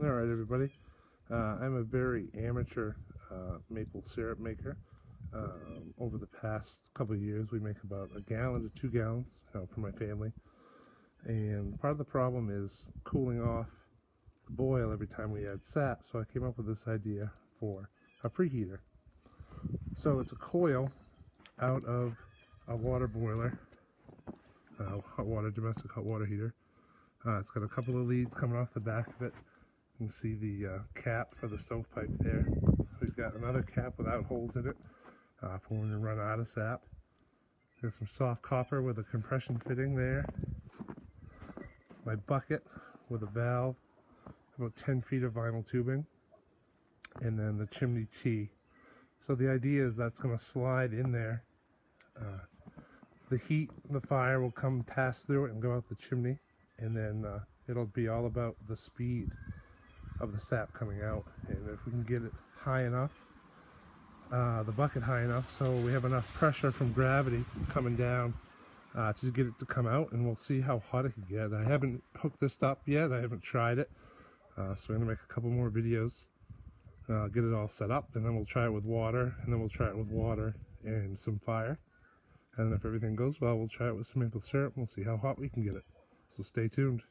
All right, everybody. Uh, I'm a very amateur uh, maple syrup maker. Um, over the past couple years, we make about a gallon to two gallons you know, for my family. And part of the problem is cooling off the boil every time we add sap. So I came up with this idea for a preheater. So it's a coil out of a water boiler, uh, hot water, domestic hot water heater. Uh, it's got a couple of leads coming off the back of it. You can see the uh, cap for the stovepipe there. We've got another cap without holes in it uh, for when you run out of sap. Got some soft copper with a compression fitting there. My bucket with a valve, about 10 feet of vinyl tubing, and then the chimney T. So the idea is that's going to slide in there. Uh, the heat, the fire will come pass through it and go out the chimney, and then uh, it'll be all about the speed of the sap coming out. And if we can get it high enough uh, the bucket high enough so we have enough pressure from gravity coming down uh, to get it to come out and we'll see how hot it can get. I haven't hooked this up yet. I haven't tried it. Uh, so I'm gonna make a couple more videos uh, get it all set up and then we'll try it with water and then we'll try it with water and some fire. And if everything goes well we'll try it with some maple syrup we'll see how hot we can get it. So stay tuned